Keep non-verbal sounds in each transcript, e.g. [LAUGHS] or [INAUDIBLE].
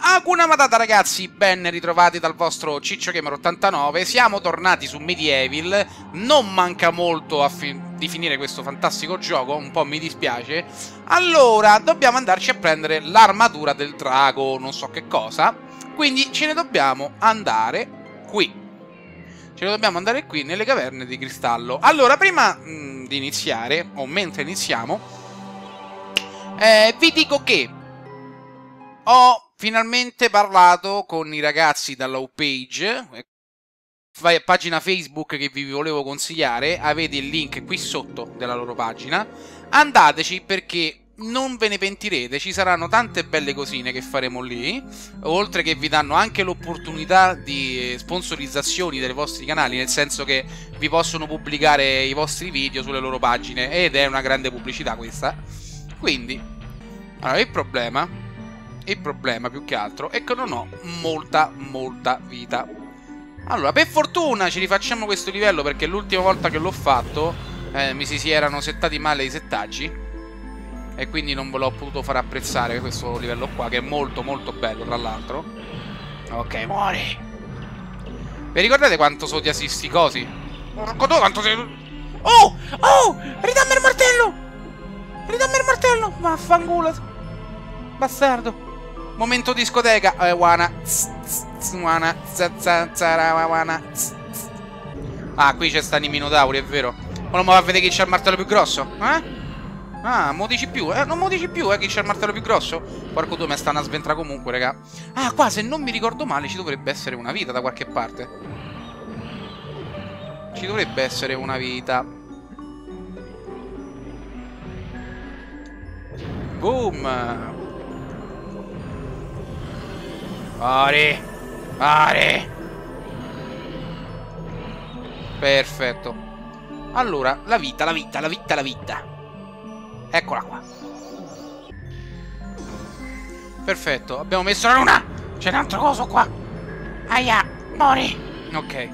Hakuna Matata ragazzi, ben ritrovati dal vostro Ciccio Gamer 89 Siamo tornati su Medieval. Non manca molto fi di finire questo fantastico gioco Un po' mi dispiace. Allora, dobbiamo andarci a prendere l'armatura del drago Non so che cosa. Quindi ce ne dobbiamo andare qui Ce ne dobbiamo andare qui nelle caverne di cristallo Allora, prima mh, mm, di iniziare O mentre iniziamo eh, Vi dico che Ho finalmente parlato con i ragazzi dalla page pagina Facebook che vi volevo consigliare, avete il link qui sotto della loro pagina. Andateci perché non ve ne pentirete, ci saranno tante belle cosine che faremo lì, oltre che vi danno anche l'opportunità di sponsorizzazioni dei vostri canali, nel senso che vi possono pubblicare i vostri video sulle loro pagine ed è una grande pubblicità questa. Quindi, allora, il problema il problema, più che altro, è che non ho molta, molta vita. Allora, per fortuna ci rifacciamo questo livello perché l'ultima volta che l'ho fatto eh, mi si erano settati male i settaggi e quindi non ve l'ho potuto far apprezzare questo livello qua, che è molto, molto bello, tra l'altro. Ok, muori! Vi ricordate quanto sono di assisti cosi? Porco tu, quanto sei... Oh! Oh! Ridammi il martello! Ridammi il martello! Vaffanculo! Bastardo! Momento discoteca. Eh, wana. Wana. Wana. Ah, qui c'è stanno i minotauri, è vero. Ma mi va a vedere chi c'ha il martello più grosso? Eh? Ah, mo dici più, eh? Non mo dici più, eh, chi c'ha il martello più grosso? Porco tu, mi stanno a sventra comunque, raga. Ah, qua, se non mi ricordo male, ci dovrebbe essere una vita da qualche parte. Ci dovrebbe essere una vita. Boom! Pare! Pare! Perfetto. Allora, la vita, la vita, la vita, la vita. Eccola qua. Perfetto, abbiamo messo la luna! C'è un altro coso qua! Aia, mori! Ok.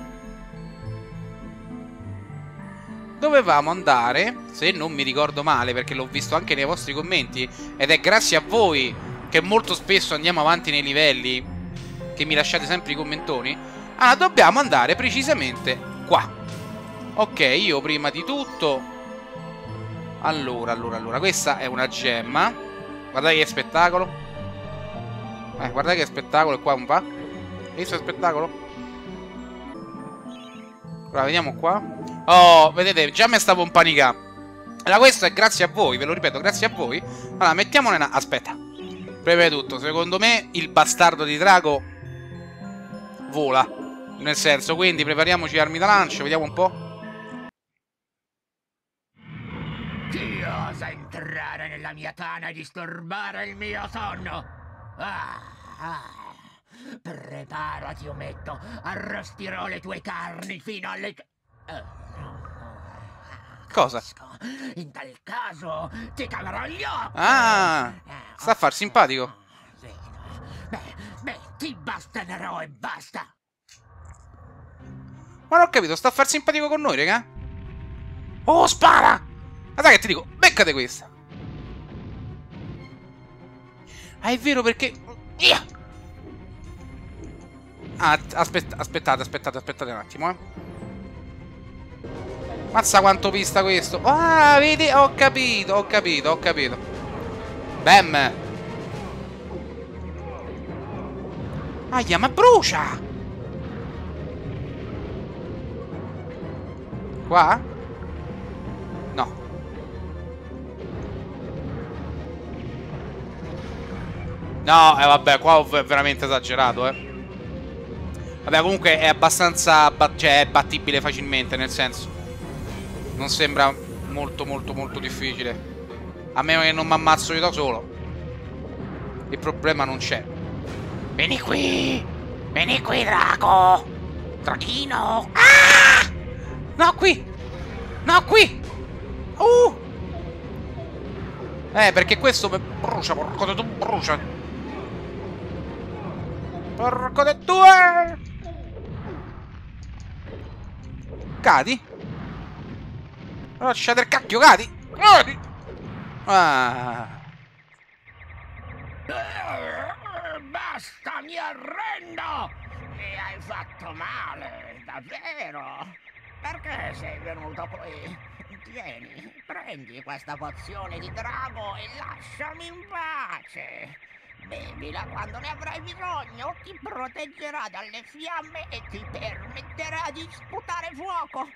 Dovevamo andare, se non mi ricordo male, perché l'ho visto anche nei vostri commenti, ed è grazie a voi che molto spesso andiamo avanti nei livelli che mi lasciate sempre i commentoni Ah, dobbiamo andare precisamente qua Ok, io prima di tutto Allora, allora, allora Questa è una gemma. Guardate che spettacolo. Eh, guardate che spettacolo E qua un va. Visto che spettacolo? Allora, vediamo qua. Oh, vedete, già mi stavo un panicando Allora, questo è grazie a voi, ve lo ripeto, grazie a voi. Allora, mettiamone una... Aspetta. Prima di tutto, secondo me il bastardo di Drago vola. Nel senso, quindi prepariamoci armi da lancio, vediamo un po'. Chi osa entrare nella mia tana e disturbare il mio sonno? Ah, ah. Preparati, ometto. Arrostirò le tue carni fino alle... Cosa? In tal caso ti caverò gli occhi. Ah, sta a far simpatico. Beh, beh, ti bastenerò e basta. Ma non ho capito, sta a far simpatico con noi, raga? Oh, spara! Dai che ti dico, beccate questa. Ah, è vero perché... Ah, aspetta, aspettate, aspettate, aspettate un attimo, eh. Mazza quanto pista questo. Ah, vedi? Ho capito, ho capito, ho capito. Bam! Aia, ma brucia! Qua? No. No, eh vabbè, qua è veramente esagerato, eh. Vabbè, comunque è abbastanza... Cioè, è battibile facilmente, nel senso. Non sembra molto, molto, molto difficile. A meno che non mi ammazzo io da solo. Il problema non c'è. Vieni qui! Vieni qui, Draco! Drachino! Ah! No, qui! No, qui! Uh! Eh, perché questo brucia, porco tu, brucia! Porco di due! Roccia del cacchio, cadi! Cadi! Ah. Basta, mi arrendo! Mi hai fatto male, davvero! Perché sei venuto qui? Tieni, prendi questa pozione di drago e lasciami in pace! Bevila quando ne avrai bisogno, ti proteggerà dalle fiamme e ti permetterà di sputare fuoco!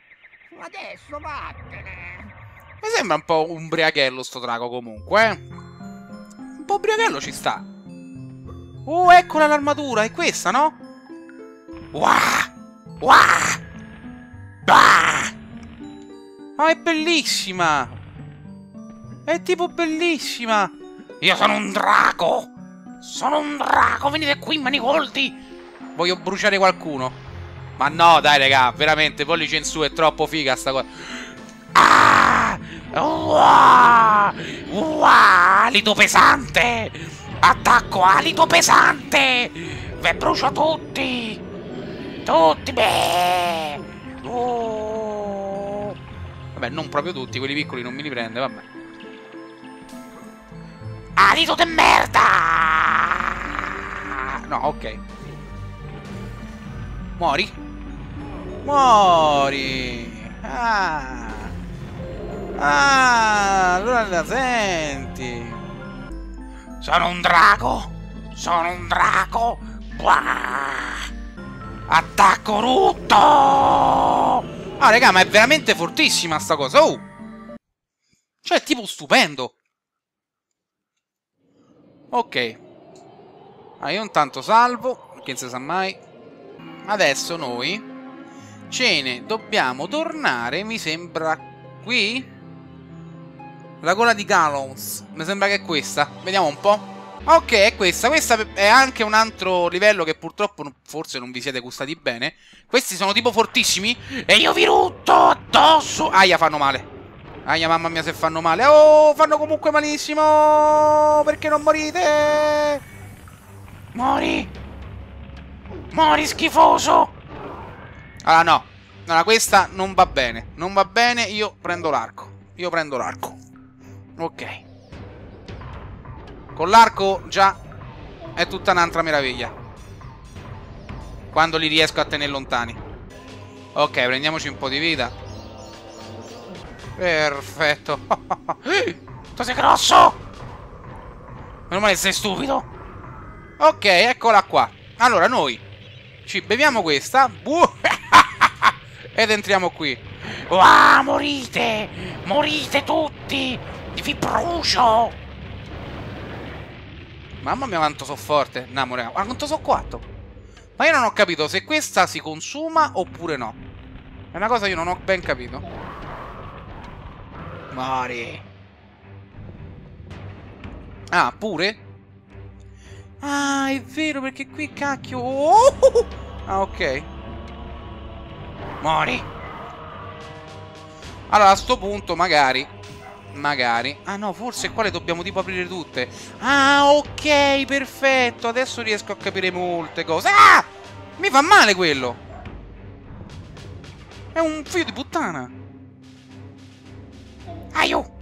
Adesso vattene! Mi sembra un po' ubriachello sto drago comunque, eh? Un po' ubriachello ci sta. Oh, eccola l'armatura, è questa, no? Wah! Wah! Bah! Ma è bellissima! È tipo bellissima! Io sono un drago! Sono un drago! Venite qui, manicolti! Voglio bruciare qualcuno. Ma no, dai, raga, veramente, pollice in su, è troppo figa sta cosa. Ah! Uah! Uah! Alito pesante! Attacco alito pesante! Ve brucio tutti! Tutti, beh! Oh. Vabbè, non proprio tutti, quelli piccoli non me li prende, vabbè. Alito de merda! No, ok. Muori? Muori! Ah! Ah, allora la senti. Sono un drago. Sono un drago. Buah! Attacco rutto! Ah, raga, ma è veramente fortissima sta cosa. Oh! Cioè, è tipo stupendo. Ok. Ah, io intanto salvo, non si sa mai. Adesso noi ce ne dobbiamo tornare, mi sembra, qui? La gola di Gallows. Mi sembra che è questa. Vediamo un po'. Ok, è questa. Questa è anche un altro livello che purtroppo forse non vi siete gustati bene. Questi sono tipo fortissimi. E io vi rutto addosso. Aia, fanno male. Aia, mamma mia, se fanno male. Oh, fanno comunque malissimo. Perché non morite? Mori. Mori, schifoso. Allora, no. Allora, questa non va bene. Non va bene, io prendo l'arco. Io prendo l'arco. Ok. Con l'arco già è tutta un'altra meraviglia. Quando li riesco a tenere lontani. Ok, prendiamoci un po' di vita. Perfetto. [LAUGHS] tu sei grosso! Meno male sei stupido. Ok, eccola qua. Allora, noi ci beviamo questa. [LAUGHS] Ed entriamo qui. Wow, morite! Morite tutti! Vi brucio! Mamma mia quanto so forte. No, ma quanto so quanto? Ma io non ho capito se questa si consuma oppure no. È una cosa che io non ho ben capito. Mori. Ah, pure? Ah, è vero, perché qui cacchio... Oh! Ah, ok. Mori. Allora, a sto punto, magari... Magari... Ah, no, forse qua le dobbiamo tipo aprire tutte. Ah, ok, perfetto. Adesso riesco a capire molte cose. Ah! Mi fa male quello. È un figlio di puttana. Aiu!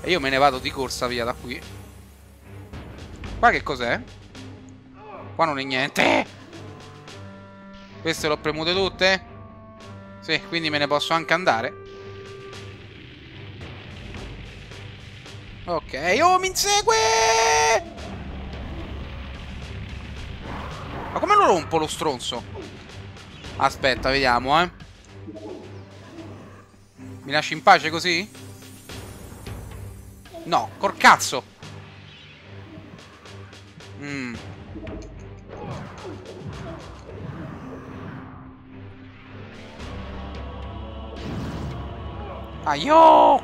E io me ne vado di corsa via da qui. Qua che cos'è? Qua non è niente. Queste l'ho premute tutte? Sì, quindi me ne posso anche andare. Ok, oh, mi insegue! Ma come lo rompo lo stronzo? Aspetta, vediamo, eh. Mi lasci in pace così? No, col cazzo! Mmm. Aio!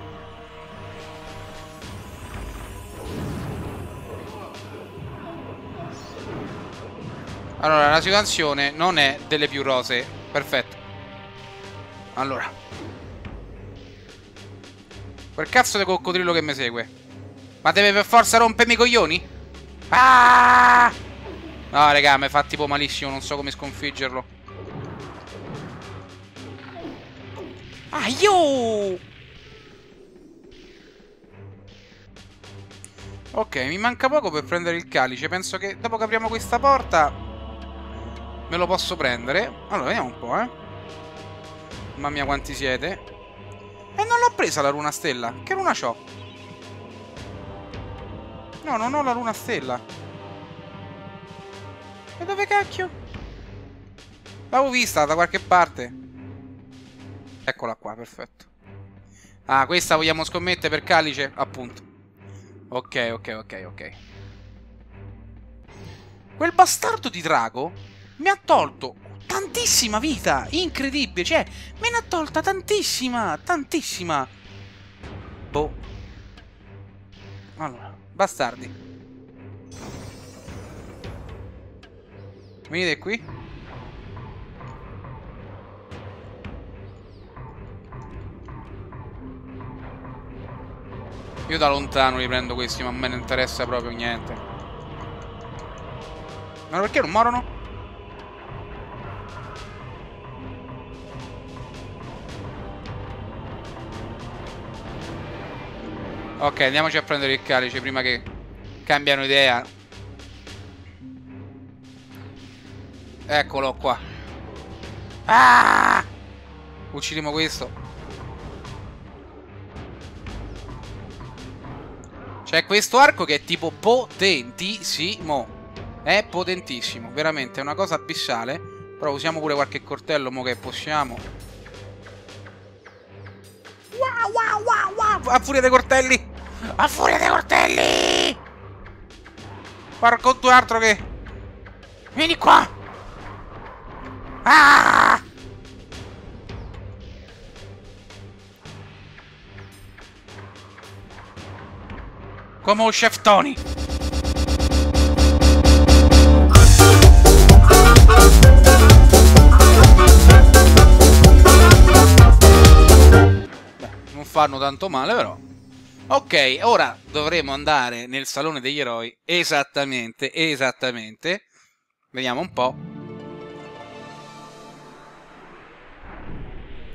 Allora, la situazione non è delle più rose. Perfetto. Allora. Quel cazzo di coccodrillo che mi segue. Ma deve per forza rompermi i coglioni? Ah! No, raga, mi fa tipo malissimo. Non so come sconfiggerlo. Aio! Ok, mi manca poco per prendere il calice. Penso che dopo che apriamo questa porta me lo posso prendere. Allora, vediamo un po', eh. Mamma mia, quanti siete. E non l'ho presa la luna stella. Che luna c'ho? No, non ho la luna stella. E dove cacchio? L'avevo vista da qualche parte. Eccola qua, perfetto. Ah, questa vogliamo scommettere per calice? Appunto. Ok, ok, ok, ok. Quel bastardo di drago mi ha tolto tantissima vita. Incredibile. Cioè, me ne ha tolta tantissima, tantissima. Boh. Allora, bastardi. Venite qui. Io da lontano li prendo questi, ma a me non interessa proprio niente. Ma perché non morono? Ok, andiamoci a prendere il calice prima che cambiano idea. Eccolo qua. Ah! Uccidiamo questo. C'è questo arco che è tipo potentissimo. È potentissimo, veramente, è una cosa abissale. Però usiamo pure qualche coltello, mo che possiamo. Wow, wow, wow, wow. A furia dei coltelli! A furia dei coltelli! Porco altro che... Vieni qua! Ah! Come un chef Tony. Beh, non fanno tanto male però. Ok, ora dovremo andare nel salone degli eroi. Esattamente, esattamente. Vediamo un po'.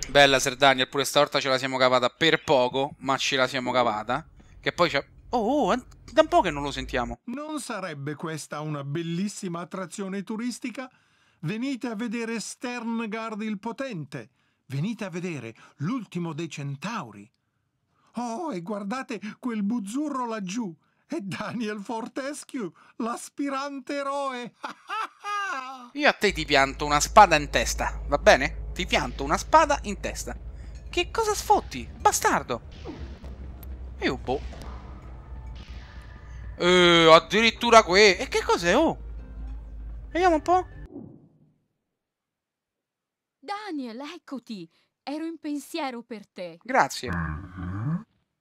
Bella Sir pure stavolta ce la siamo cavata per poco, ma ce la siamo cavata. Che poi c'è... Oh, oh, da un po' che non lo sentiamo. Non sarebbe questa una bellissima attrazione turistica? Venite a vedere Sterngard il Potente. Venite a vedere l'ultimo dei centauri. Oh, e guardate quel buzzurro laggiù. È Daniel Fortescue, l'aspirante eroe. [LAUGHS] Io a te ti pianto una spada in testa, va bene? Ti pianto una spada in testa. Che cosa sfotti? Bastardo! Io boh. Eh, addirittura qui. E che cos'è, oh? Vediamo un po'. Daniel, eccoti. Ero in pensiero per te. Grazie.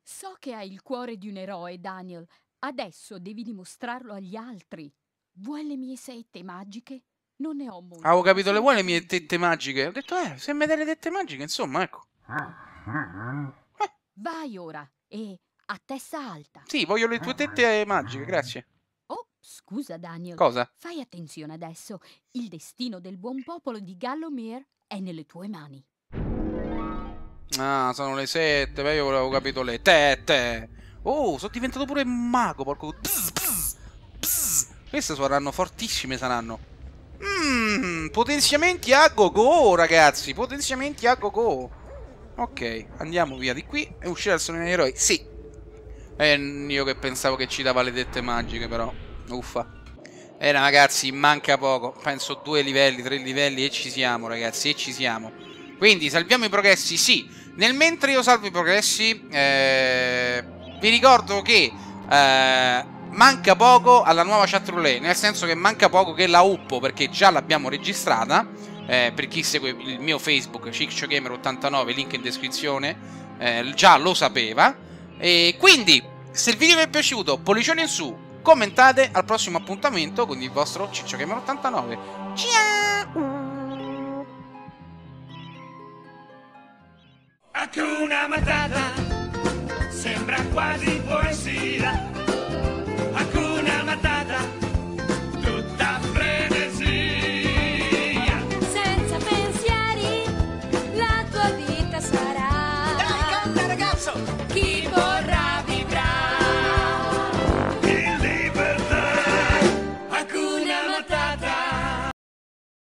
So che hai il cuore di un eroe, Daniel. Adesso devi dimostrarlo agli altri. Vuoi le mie sette magiche? Non ne ho molte. Avevo capito, le vuoi le mie tette magiche? Ho detto, eh, se mi dai le tette magiche, insomma, ecco. Eh. Vai ora e a testa alta. Sì, voglio le tue tette magiche, grazie. Oh, scusa Daniel. Cosa? Fai attenzione adesso. Il destino del buon popolo di Gallomere è nelle tue mani. Ah, sono le sette, beh, io avevo capito le tette. Oh, sono diventato pure mago, porco... Pss, pss, pss. Queste saranno fortissime, saranno. Mmm, potenziamenti a go-go, ragazzi. Potenziamenti a go-go. Ok, andiamo via di qui e uscire dal salone degli eroi. Sì, eh, io che pensavo che ci dava le dette magiche, però. Uffa. Eh, ragazzi, manca poco. Penso due livelli, tre livelli e ci siamo, ragazzi, e ci siamo. Quindi, salviamo i progressi, sì. Nel mentre io salvo i progressi, eh, vi ricordo che eh, manca poco alla nuova chat roulette, nel senso che manca poco che la uppo, perché già l'abbiamo registrata. Eh, per chi segue il mio Facebook, CicccioGamer89, link in descrizione, eh, già lo sapeva. E quindi, se il video vi è piaciuto, pollicione in su, commentate al prossimo appuntamento con il vostro Ciccio Gamer 89. Ciao! Hakuna Matata sembra quasi